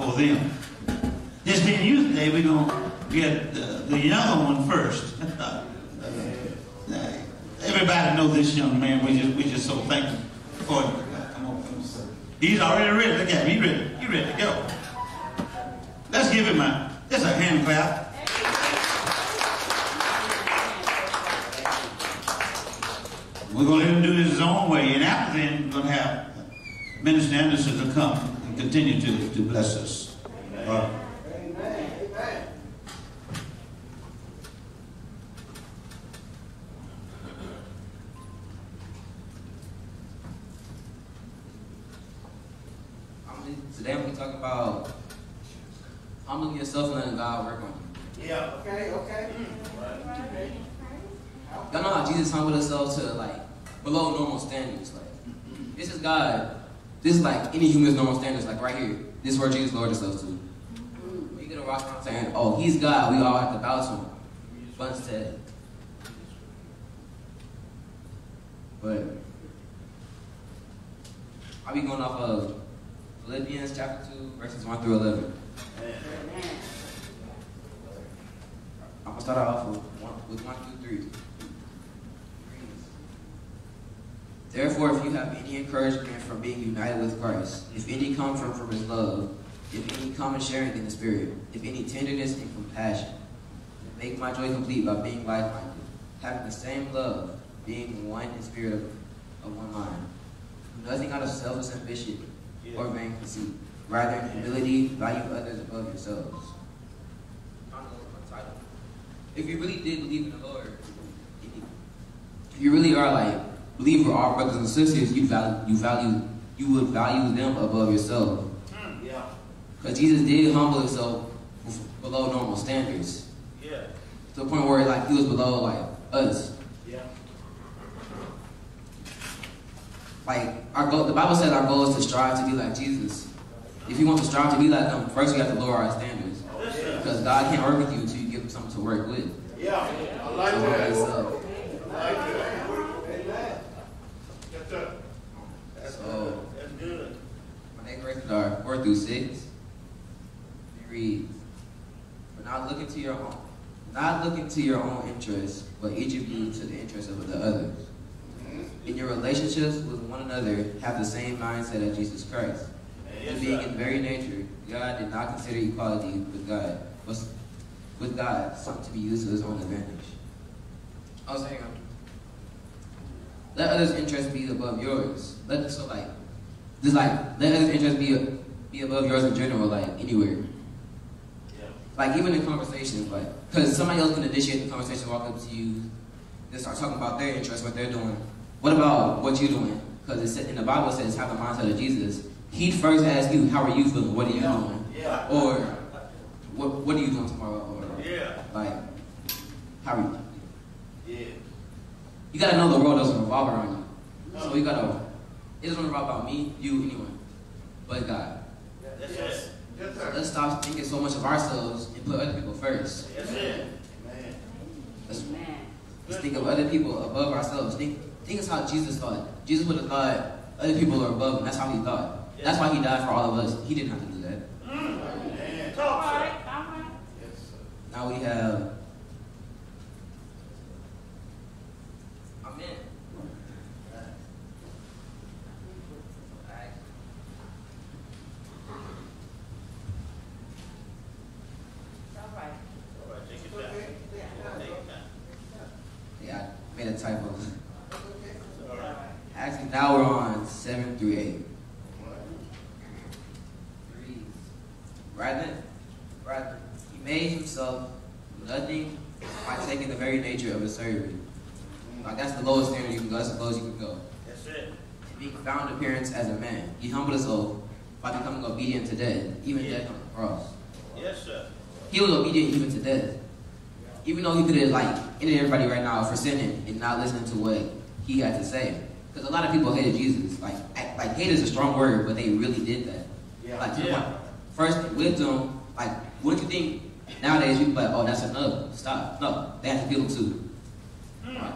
for them. This being Youth Day, we're going to get uh, the younger one first. Everybody know this young man. We just we just so thankful for him. Come on, come on. He's already ready. Look at him. He's ready. He's ready to go. Let's give him a just a hand clap. We're going to let him do it his own way, and after then, we're going to have Minister Anderson to come continue to, to bless us. Uh, Today I'm going to talk about humbling yourself and letting God work on you. Yeah. Okay. Okay. Y'all know how Jesus humbled himself to like below normal standards. Like this is God. This is like any human's normal standards. Like right here. This is where Jesus lowered himself to. You get a rock saying, "Oh, he's God. We all have to bow to him." But instead, but I'll be going off of Philippians chapter 2, verses 1 through 11. I'm going to start off with 1, with 1 through 3. Therefore, if you have any encouragement from being united with Christ, if any comfort from his love, if any common sharing in the Spirit, if any tenderness and compassion, make my joy complete by being like-minded, having the same love, being one in spirit of, of one mind. Nothing out of selfish ambition or vain conceit. Rather, in humility, value others above yourselves. If you really did believe in the Lord, if you really are like believe for our brothers and sisters, you value you value you would value them above yourself. Hmm, yeah. Because Jesus did humble himself below normal standards. Yeah. To the point where like he was below like us. Yeah. Like our goal, the Bible says our goal is to strive to be like Jesus. If you want to strive to be like him, first you have to lower our standards. Oh, because God can't work with you until you give him something to work with. Yeah. I like So, that. so, I like that. Amen. That's it. That's So- That's good. my next verses are four through six. It reads, "For not looking to your own, not looking to your own interests, but each of you to the interests of the others. In your relationships with one another, have the same mindset as Jesus Christ. Yes, being in very nature, God did not consider equality with God, but with God something to be used to his own advantage. Was saying, um, let others' interests be above yours. Let so like, just like let others' interests be be above yours in general, like anywhere. Yeah. Like even in conversations, like because somebody else can initiate the conversation, walk up to you, they start talking about their interests, what they're doing. What about what you're doing? Because in the Bible says, have the mindset of Jesus. He first asks you, how are you feeling? What are you doing? Yeah. Or what what are you doing tomorrow? Or Yeah. like how are you? Yeah. You gotta know the world doesn't revolve around you. So you gotta it doesn't revolve about me, you, anyone, but God. That's it. Yes, So sir. let's stop thinking so much of ourselves and put other people first. That's it. Amen. Let's, let's think of other people above ourselves. Think, think of how Jesus thought. Jesus would have thought other people are above him. That's how he thought. That's why he died for all of us. He didn't have to do that. Mm. Amen. Talk, sir. Yes, sir. Now we have. Amen. All right, take your time. Take your time. Yeah, I made a typo. All right. Actually, now we're on 7 through 8. Reads, Rather, rather, he made himself nothing by taking the very nature of a servant. Like that's the lowest standard you can go. That's the lowest you can go. That's it. And being found appearance as a man, he humbled himself by becoming obedient to death, even death on the cross. Yes, sir. He was obedient even to death. Even though he could have like ended everybody right now for sinning and not listening to what he had to say. Because a lot of people hated Jesus. Like, act- like hate is a strong word, but they really did that. Yeah. Like, to Yeah. point, first with them, like, wouldn't you think nowadays people like, oh, that's enough, stop. No, they have to kill him too. Hmm. Right.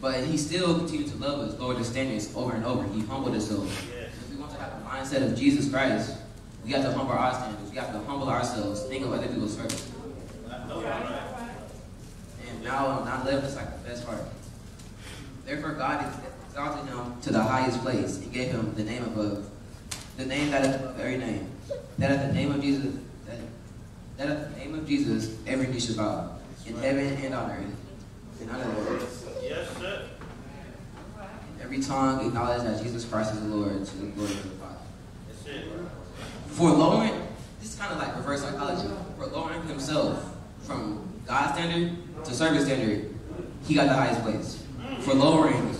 But he still continued to love us, lowered the standards over and over. He humbled himself. Yes. If we want to have the mindset of Jesus Christ, we have to humble our standards. We have to humble ourselves, think of other people's first. I know that's right. And now, now live is like the best part. Therefore, God exalted him to the highest place and gave him the name above, the name that is above every name. That at the name of Jesus, that, that at the name of Jesus, every knee should bow, in heaven and on earth, and under the earth. Yes, sir. And every tongue acknowledge that Jesus Christ is the Lord to the glory of the Father. That's it. For lowering, this is kind of like reverse psychology. For lowering himself from God's standard to service standard, he got the highest place. For lowering,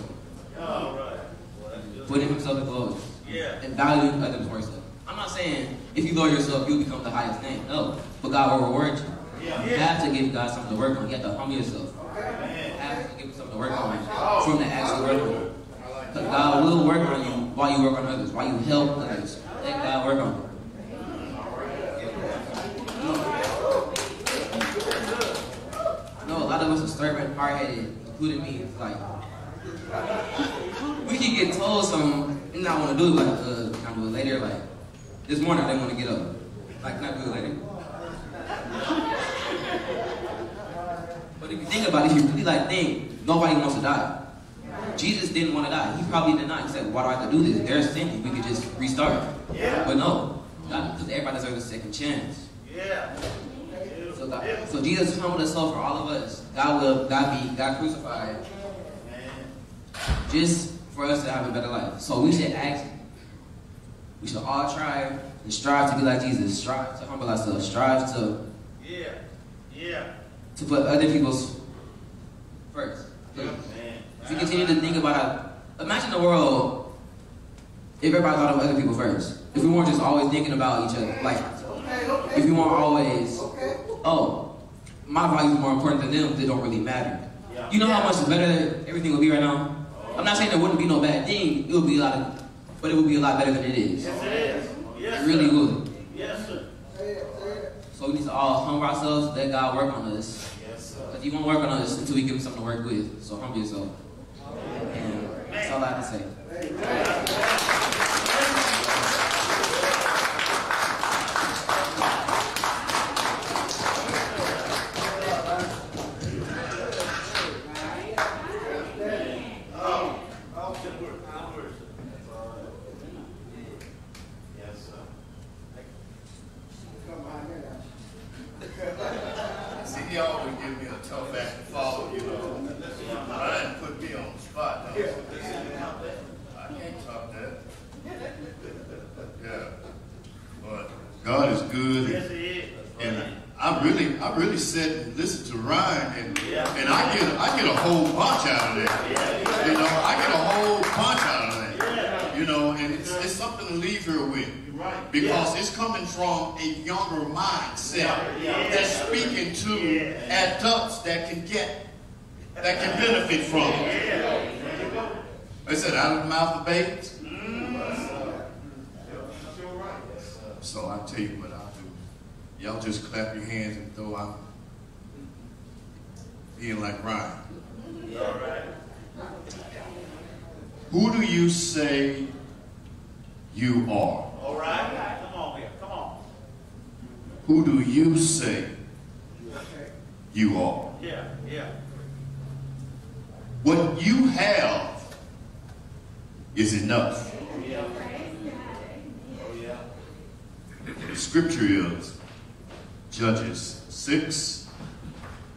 All right. Well, that's good. putting himself at the lowest, Yeah. and valuing others more so. I'm not saying if you lower yourself, you'll become the highest thing. No, but God will reward you. You have to give God something to work on. You have to humble yourself. You have to give him something to work on from the actual work on. God will work on you while you work on others, while you help others. God work on. No, a lot of us are stubborn, hard-headed, including me. It's like we can get told something and not want to do it. Like, uh, can I do it later? Like this morning, I didn't want to get up. Like, can I do it later? But if you think about it, if you really like think, nobody wants to die. Jesus didn't want to die. He probably did not. He said, "Why do I have to do this? There's sin. We could just restart." Yeah. But no, because everybody deserves a second chance. Yeah. So, God, so Jesus humbled himself for all of us. God will, God be, God crucified, Man. just for us to have a better life. So we should act. We should all try and strive to be like Jesus. Strive to humble ourselves. Strive to Yeah. Yeah. to put other people's first. If you continue to think about imagine the world if everybody thought of other people first. If we weren't just always thinking about each other, like if we weren't always, oh, my value is more important than them, they don't really matter. You know how much better everything would be right now? I'm not saying there wouldn't be no bad thing, it would be a lot of, but it would be a lot better than it is. Yes, it is. Yes, It really would. Yes, sir. So we need to all humble ourselves, let God work on us. Yes, sir. Because He won't work on us until we give Him something to work with. So humble yourself. And that's all I have to say. Oh, oh, good work, good work, sir. Yes, sir. See, he always give me a tough act to follow, you know. I didn't put me on the spot, though. I can't top that. Yeah. But God is good. Yes, it is. And I really, I really sit and listen to Ryan, and Yeah. and I get, I get a whole bunch out of that. Yeah, You know, I get a whole bunch out of that. Yeah. You know, and it's, it's something to leave here with. You're right. Because it's coming from a younger mindset Yeah, yeah. that's speaking to Yeah. adults that can get, that can benefit from it. Yeah. There you go. I said, out of the mouth of babes. Mm. You're right. Yes, sir. So I tell you what I'll do. Y'all just clap your hands and throw out being like Ryan. Right. Who do you say you are? All right. Come on here. Come on. Who do you say you are? Yeah. Yeah. What you have is enough. The scripture is Judges 6,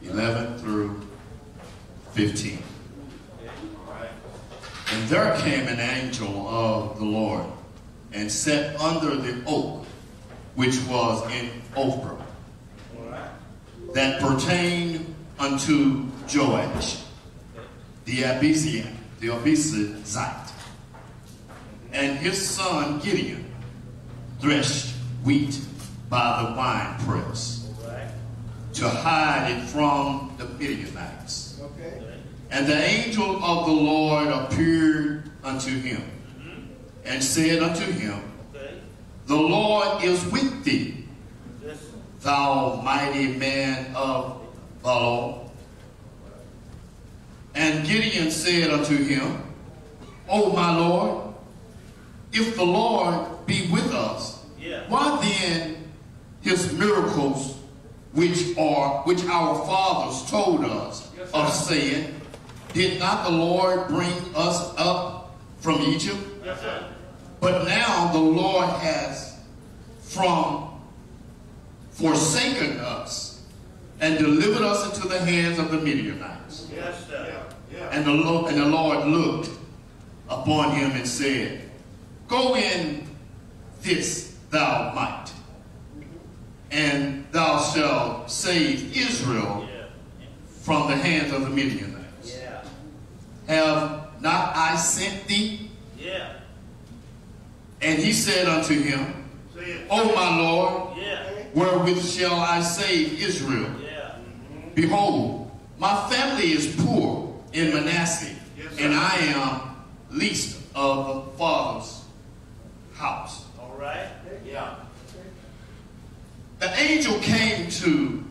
11 through 15. Okay. All right. And there came an angel of the Lord and sat under the oak which was in Ophrah that pertained unto Joash the Abiezrite, the Abiezrite, and his son Gideon threshed wheat by the winepress All right. to hide it from the Midianites. Okay. And the angel of the Lord appeared unto him mm-hmm. and said unto him, Okay. The Lord is with thee, Listen. thou mighty man of valor. And Gideon said unto him, O my Lord, if the Lord be with us, Yeah. why then his miracles which are which our fathers told us Yes, of saying, Did not the Lord bring us up from Egypt? Yes. But now the Lord has from forsaken us and delivered us into the hands of the Midianites. Yes, sir. And the, Lord, and the Lord looked upon him and said, Go in this thou might, and thou shalt save Israel from the hands of the Midianites. Yeah. Have not I sent thee? Yeah. And he said unto him. O my Lord, Yeah. wherewith shall I save Israel? Yeah. Behold, my family is poor in Manasseh, Yes, and I am least of the father's house. All right. Yeah. The angel came to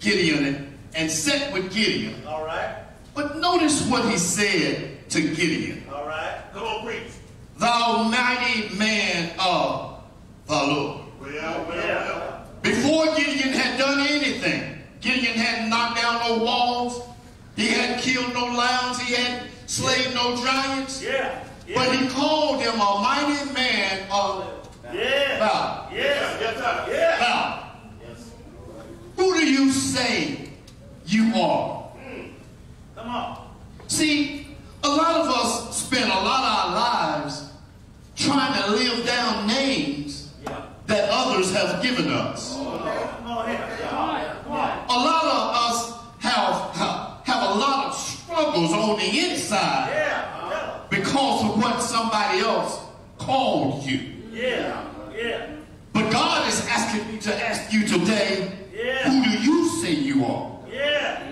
Gideon and, and sat with Gideon. All right. But notice what he said to Gideon. All right. Come on, preach. Thou mighty man of valor. Well, well, Yeah. well. Before Gideon had done anything, Gideon hadn't knocked down no walls, he hadn't killed no lions, he hadn't slain no giants, Yeah. Yeah. but he called him a mighty man of yeah. valor. Yes. Yes, sir. Yeah. Valor. Yes. Who do you say you are? Hmm. Come on. See, a lot of us spend a lot of our lives trying to live down names Yeah. that others have given us. Oh, Come on here. Yeah. Come on. A lot of us have, have, have a lot of struggles on the inside Yeah. Because of what somebody else called you. Yeah. Yeah. But God is asking me to ask you today, Yeah. who do you say you are? Yeah.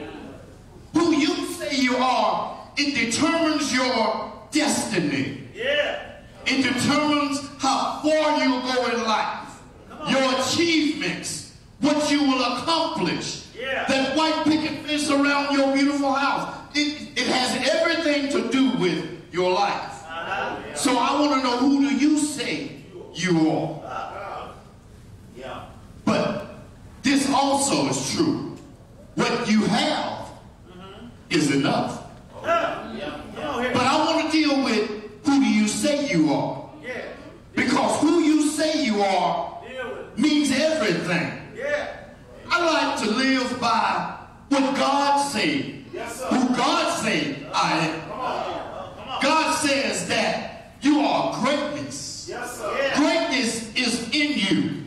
Who you say you are, it determines your destiny. Yeah. It determines how far you'll go in life, your achievements, what you will accomplish. Yeah. That white picket fence around your beautiful house, it, it has everything to do with your life. Uh-huh. So I want to know who do you say you are? Yeah. But this also is true. What you have is enough. Yeah. Come on. But I want to deal with who do you say you are? Yeah. Because who you say you are means everything. Yeah. I like to live by what God said. Yes. Who God said I am. God says that you are greatness. Yes, sir. Yeah. Greatness is in you.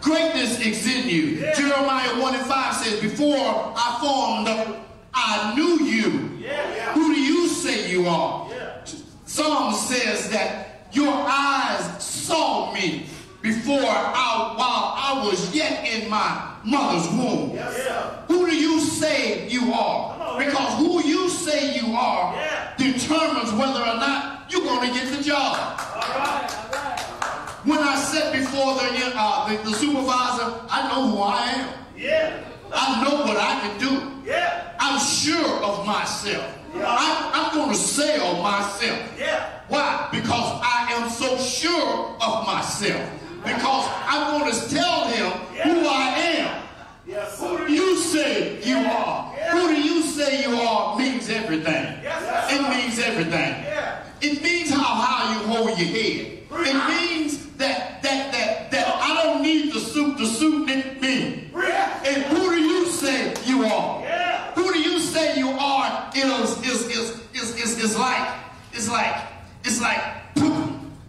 Greatness is in you. Jeremiah 1 and 5 says, Before I formed, up, I knew you. Yeah. Who do you say you are? Yeah. Psalm says that your eyes saw me before I, while I was yet in my mother's womb. Yes, sir. Who do you say you are? Because who you say you are Yeah. determines whether or not you're going to get the job. All right. All right. When I sat before the, uh, the, the supervisor, I know who I am. Yeah. I know what I can do. Yeah. I'm sure of myself. I, I'm going to sell myself. Yeah. Why? Because I am so sure of myself. Because I'm going to tell him who I am. Yes, Who do you say you are? Who do you say you are means everything. Yes, It means everything. Yeah. It means how your head. It means that that that that I don't need the suit. The suit need me. And who do you say you are? Who do you say you are is is is is is, is like it's like it's like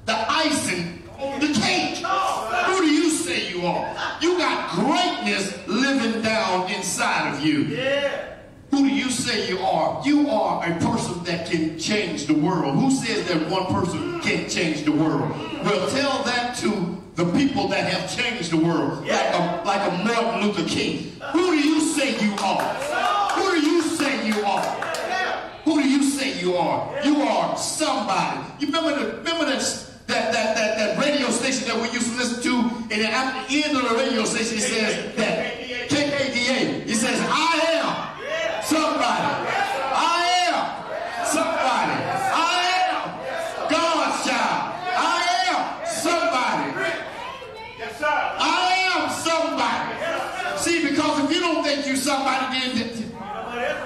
the icing on the cake. Who do you say you are? You got greatness living down inside of you. Yeah. Who do you say you are? You are a person that can change the world. Who says that one person can't change the world. Well, tell that to the people that have changed the world, yeah. like, a, like a Martin Luther King. Who do you say you are? Who do you say you are? Who do you say you are? You are somebody. You remember the, remember that that, that, that, that radio station that we used to listen to, and at the end of the radio station it says that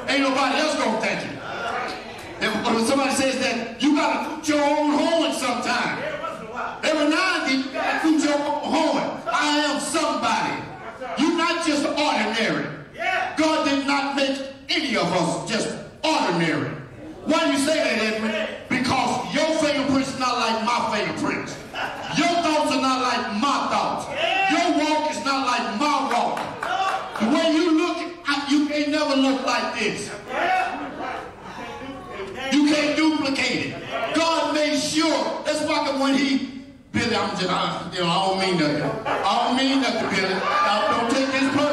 Ain't nobody else gonna thank you. And when somebody says that, you gotta put your own horn sometime. Every now and then, you gotta put your own horn. I am somebody. You're not just ordinary. God did not make any of us just ordinary. Why do you say that, Edmund? Because your fingerprint's not like my fingerprint. like this. You can't duplicate it. God made sure. That's why when he, Billy, I'm just, I, you know, I don't mean nothing. I don't mean nothing, Billy. I don't take this place.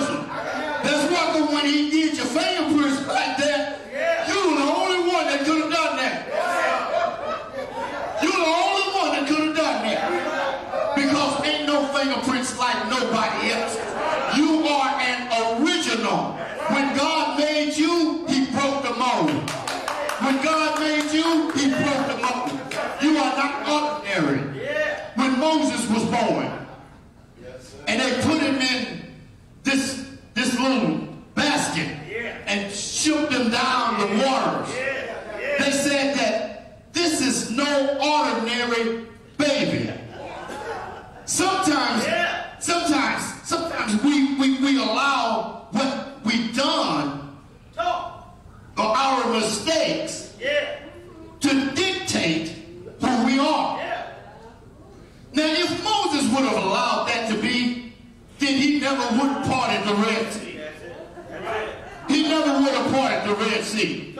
the Red Sea.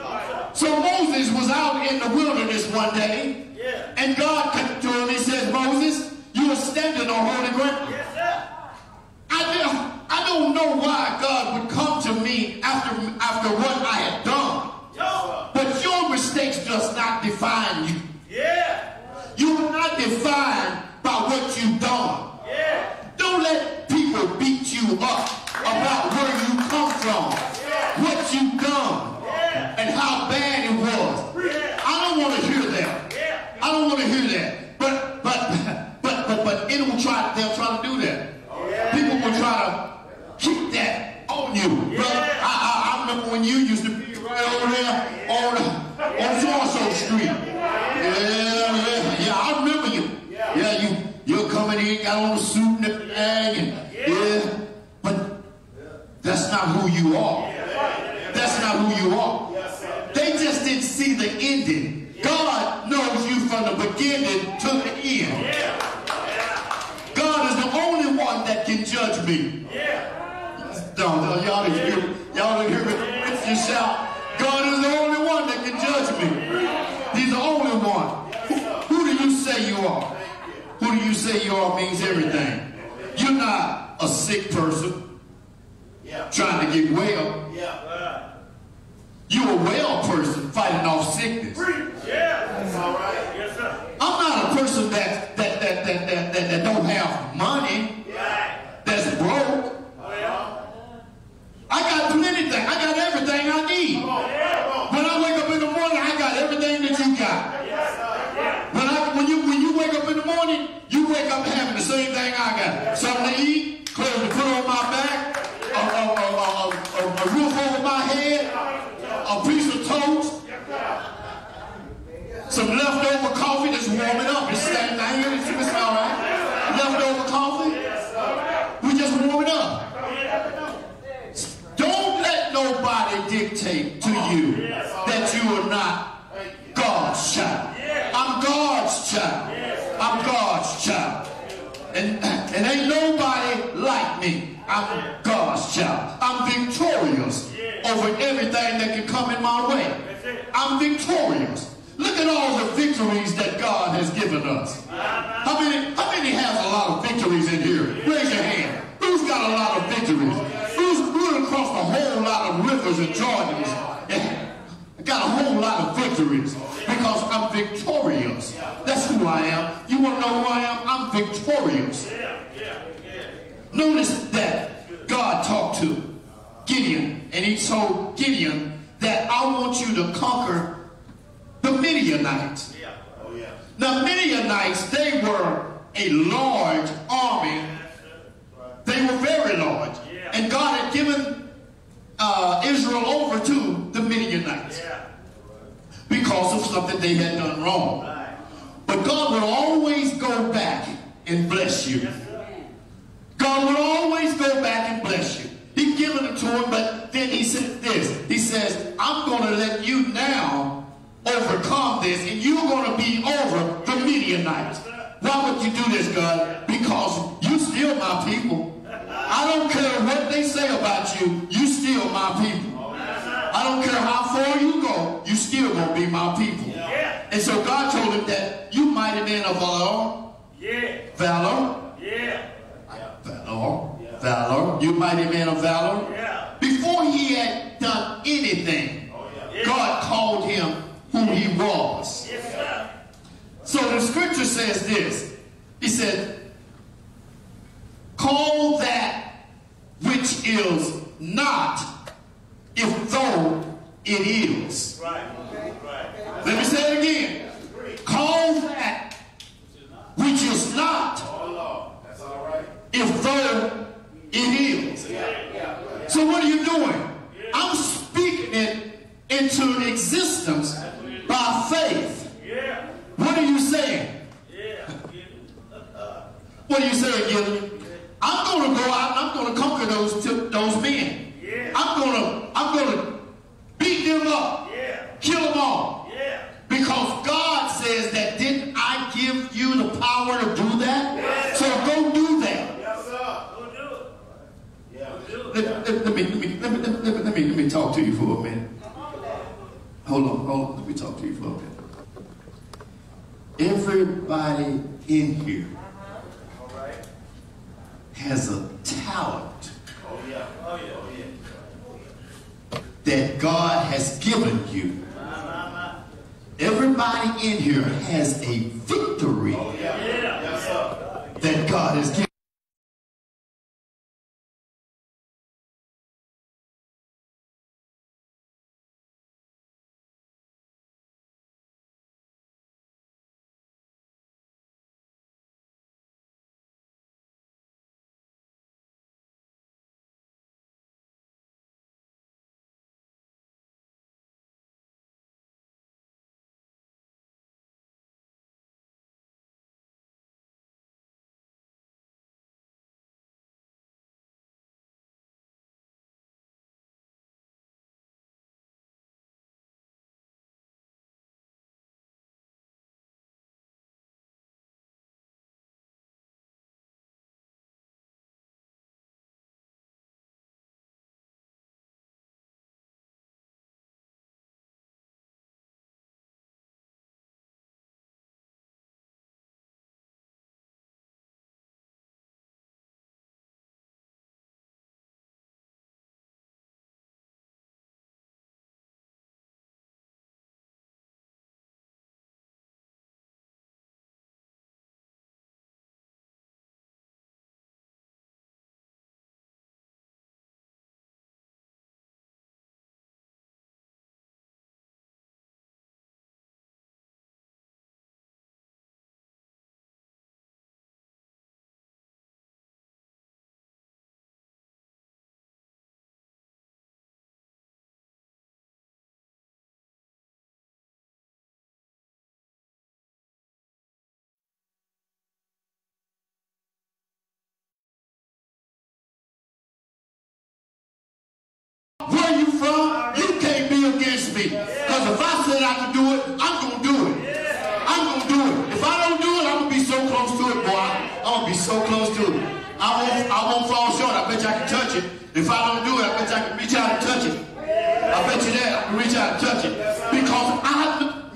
So Moses was out in the wilderness one day, and God came to him and says, Moses, you are standing on holy ground. Yes, sir. I, do, I don't know why God would come to me after, after what I had done. But your mistakes does not define you. Yeah. You are not defined by what you've done. And bless you. God will always go back and bless you. He'd given it to him, but then he said this. He says, I'm going to let you now overcome this, and you're going to be over the Midianites. Why would you do this, God? Because you still my people. I don't care what they say about you, you still my people. I don't care how far you go, you still gonna be my people. And so God told him that you mighty man of valor, valor, Yeah. Uh, valor, valor, you mighty man of valor. Yeah. Before he had done anything, oh, God called him who he was. So the scripture says this. He said, call that which is not if though it is. Right. Right. Let me say it again. Call that which is not if though it is. So what are you doing? I'm speaking it into existence by faith. What are you saying? What are you saying, Gideon? I'm going to go out and I'm going to conquer those those men. I'm going to I'm going to beat them up, kill them all, because God says that didn't I give you the power to do that? So go do that. Let, let- let me, let, me, let, me, let, me, let, me, let me talk to you for a minute. Hold on, hold on. Let me talk to you for a minute. Everybody in here has a talent that God has given you. Everybody in here has a victory oh, that God has given. Where you from? You can't be against me. Because if I said I could do it, I'm going to do it. I'm going to do it. If I don't do it, I'm going to be so close to it, boy. I'm going to be so close to it. I won't, I won't fall short. I bet you I can touch it. If I don't do it, I bet you I can reach out and touch it. I bet you that I can reach out and touch it. Because I,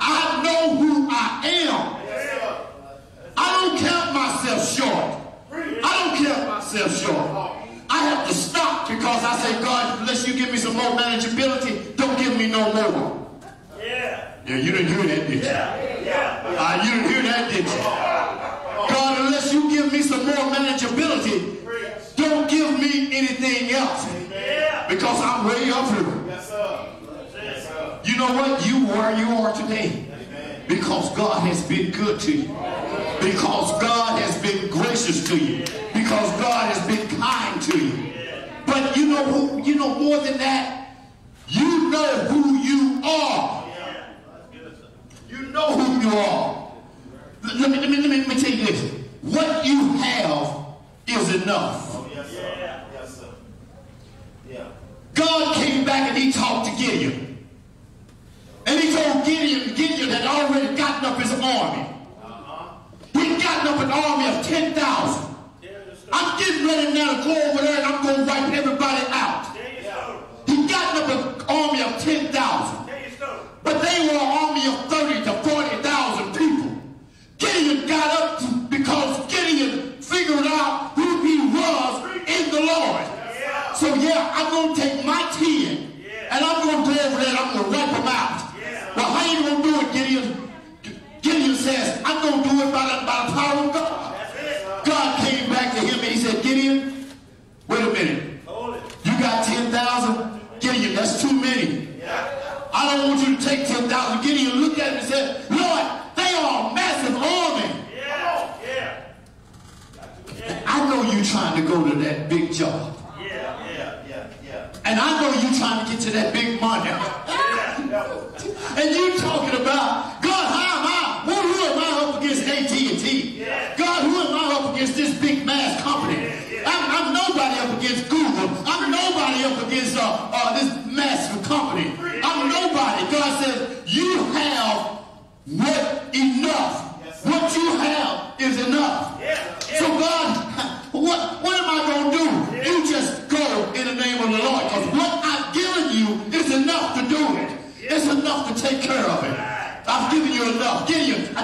I know who I am. I don't count myself short. I don't count myself short because I say, God, unless you give me some more manageability, don't give me no more. Yeah. Yeah, you didn't hear that, did you? Yeah. yeah. Uh, you didn't hear that, did you? God, unless you give me some more manageability, don't give me anything else. Yeah. Because I'm way up here. Yes, sir. Yes, sir. You know what? You where you are today. Because God has been good to you. Because God has been gracious to you. Because God has been kind to you. But you know who, you know more than that. You know who you are.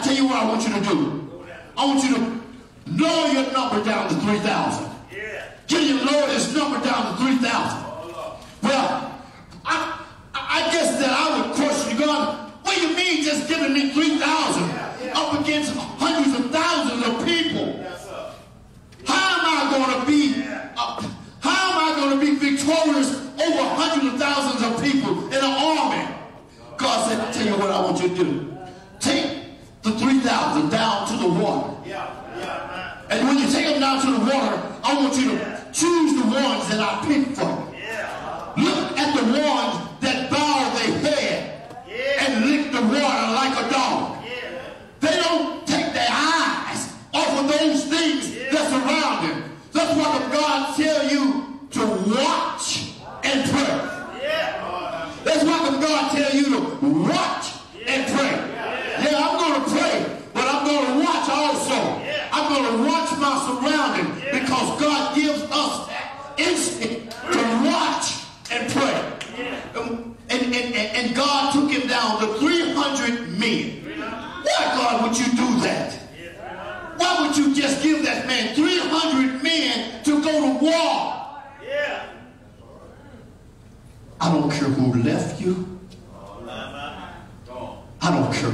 I tell you what I want you to do. I want you to know your number down to 3,000.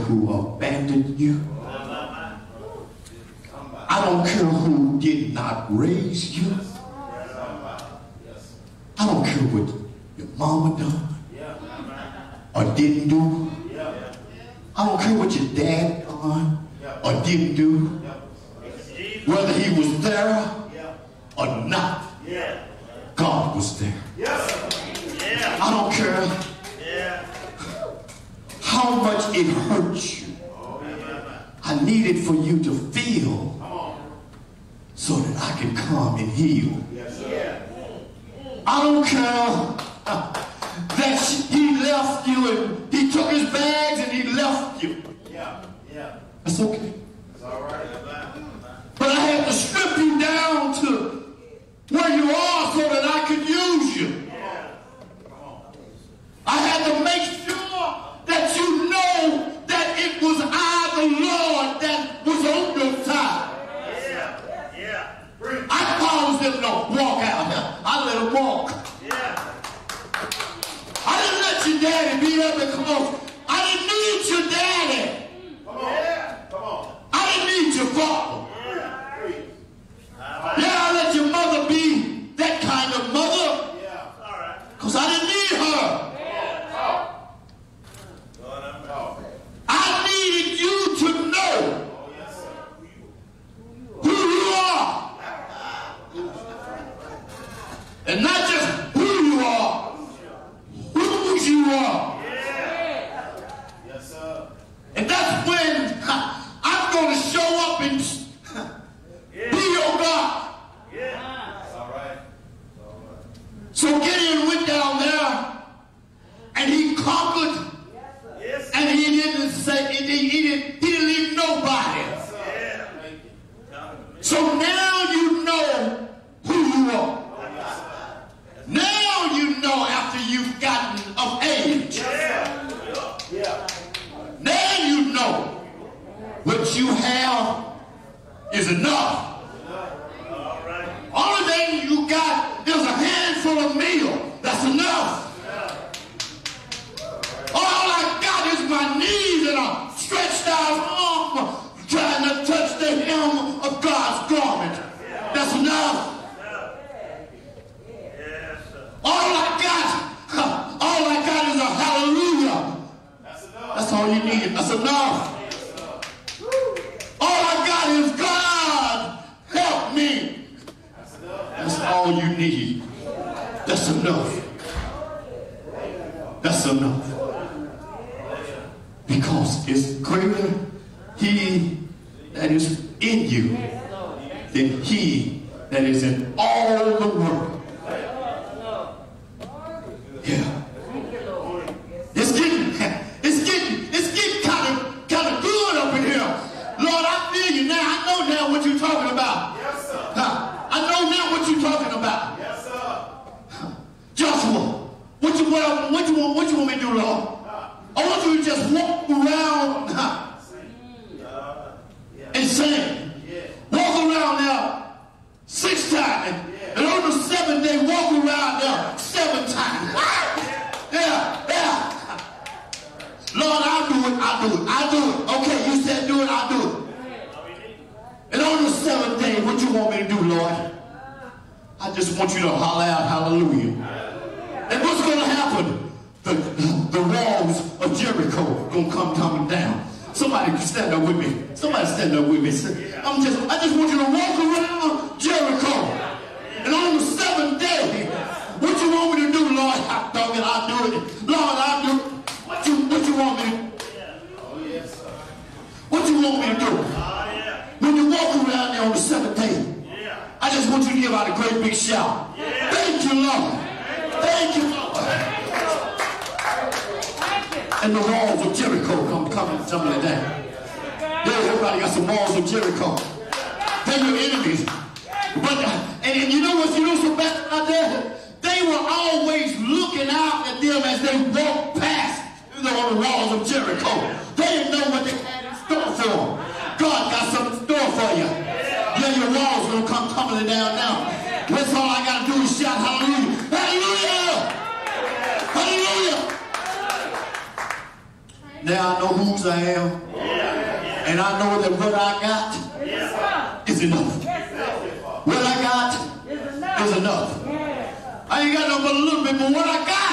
who abandoned you. I don't care who did not raise you. I don't care what your mama done or didn't do. I don't care what your dad done or didn't do. Whether he was there you're talking about. Yes, sir. Huh. I know now what you're talking about. Yes, sir. Huh. Joshua, what you, what, what you want, what you want me to do, Lord? I want you to just walk around huh, uh, and sing. Walk around now six times. And on the seventh day, walk around there seven times. Yeah, yeah. Lord, I'll do it, I'll do it, I'll do it. Okay, you said do it, I'll do it. And on the seventh day, what you want me to do, Lord? I just want you to holler out hallelujah. And what's going to happen? The, the walls of Jericho gonna come coming down. Somebody stand up with me. Somebody stand up with me. I'm just, I just want you to walk around Jericho. And on the seventh day, what you want me to do, Lord? I dog it, I'll do it. Lord, I'll do it. What you, what you want me to do? What you want me to do? When you walk around there on the seventh day, I just want you to give out a great big shout. Thank you, Lord. Thank you, Lord. And the walls of Jericho come coming tumbling down. Yeah, everybody got some walls of Jericho. They're your enemies. But and, and you know what you know so bad out there? They were always looking out at them as they walked past the walls of Jericho. They didn't know what they had in store for them. God got something in store for you. Yeah, your walls gonna come tumbling down now. That's all I gotta do is shout hallelujah. Hallelujah! Hallelujah! Now I know whose I am. And I know that what I got is enough. What I got is enough. I ain't got no but a little bit, but what I got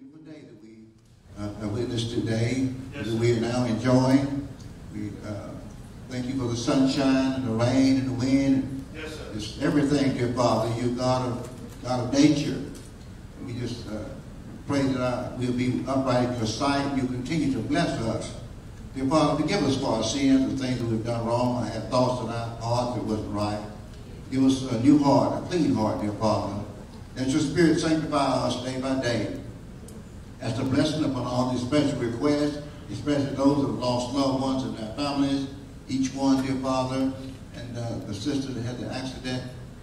beautiful day that we uh, witnessed today, Yes, that we are now enjoying. We uh, thank you for the sunshine and the rain and the wind. Yes, sir. It's everything, dear Father. You God of God of nature. We just uh, pray that I, we'll be upright in your sight and you continue to bless us. Dear Father, forgive us for our sins, the things that we've done wrong. I had thoughts in our hearts that wasn't right. Give us a new heart, a clean heart, dear Father. Let your Spirit sanctify us day by day. As a blessing upon all these special requests, especially those that have lost loved ones and their families, each one, dear Father, and uh, the sister that had the accident,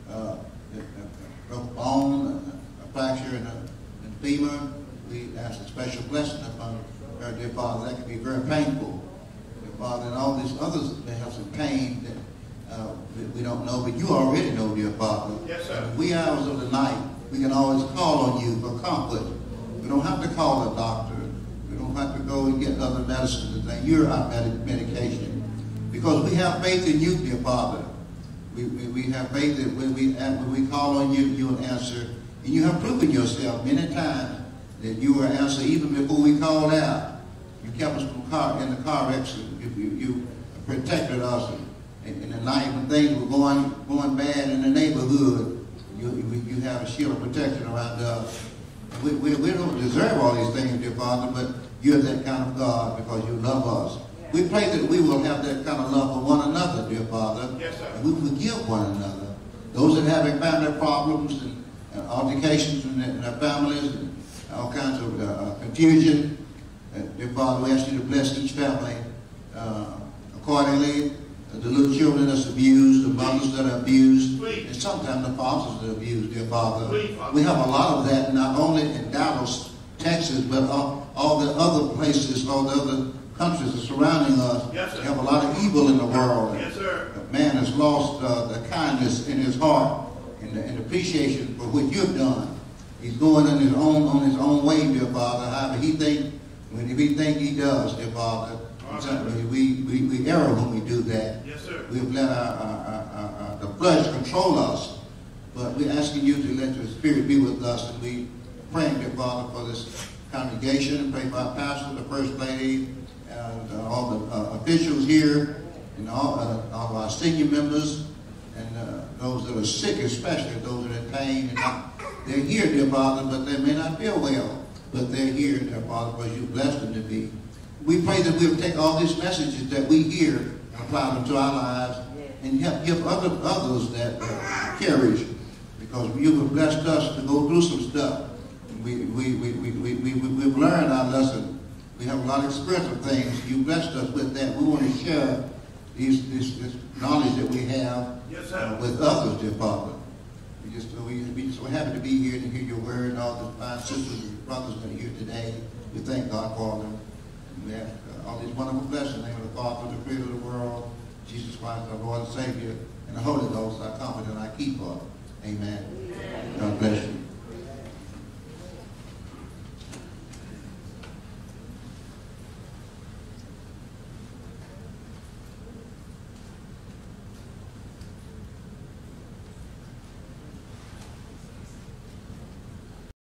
uh, that, uh, broke a bone, a fracture in a, in femur. We ask a special blessing upon her, dear Father. That can be very painful, dear Father, and all these others that have some pain that uh, we, we don't know, but you already know, dear Father. Yes, sir. In the wee hours of the night, we can always call on you for comfort. We don't have to call a doctor. We don't have to go and get other medicines and. You're our med- medication. Because we have faith in you, dear Father. We, we, we have faith that when we, when we call on you, you will answer. And you have proven yourself many times that you will answer even before we called out. You kept us from car, in the car accident. You, you, you protected us. And in the night when things were going, going bad in the neighborhood, you, you, you have a shield of protection around us. We, we, we don't deserve all these things, dear Father, but you're that kind of God because you love us. We pray that we will have that kind of love for one another, dear Father. Yes, sir. And we forgive one another. Those that have family problems and, and altercations in their, in their families and all kinds of uh, confusion, uh, dear Father, we ask you to bless each family uh, accordingly. The little children that's abused, the mothers that are abused, and sometimes the fathers that are abused, dear Father. We have a lot of that not only in Dallas, Texas, but all, all the other places, all the other countries that are surrounding us. Yes. We have a lot of evil in the world. Yes, sir. Man has lost uh, the kindness in his heart and, the, and appreciation for what you've done. He's going on his own on his own way, dear Father. However, he think when he think he does, dear Father. We, we, we err when we do that. Yes, sir. We have let our, our, our, our, the flesh control us. But we're asking you to let your spirit be with us. And we praying, dear Father, for this congregation. and Pray for our pastor, the first lady, and uh, all the uh, officials here, and all, uh, all of our senior members, and uh, those that are sick, especially those that are in pain. Not- they're here, dear Father, but they may not feel well. But they're here, dear Father, because you blessed them to be. We pray that we'll take all these messages that we hear and apply them to our lives and help give other others that uh, courage because you have blessed us to go through some stuff. We, we, we, we, we, we, we've learned our lesson. We have a lot of experience of things. You blessed us with that. We want to share these, this, this knowledge that we have Yes, uh, with others, dear Father. We just we we so happy to be here to hear your word and all the fine sisters and brothers that are here today. We thank God for them. And we ask uh, all these wonderful blessings in the name of the Father, the Creator of the world, Jesus Christ, our Lord and Savior, and the Holy Ghost, our comfort and our keeper. Amen. God bless.